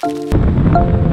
Música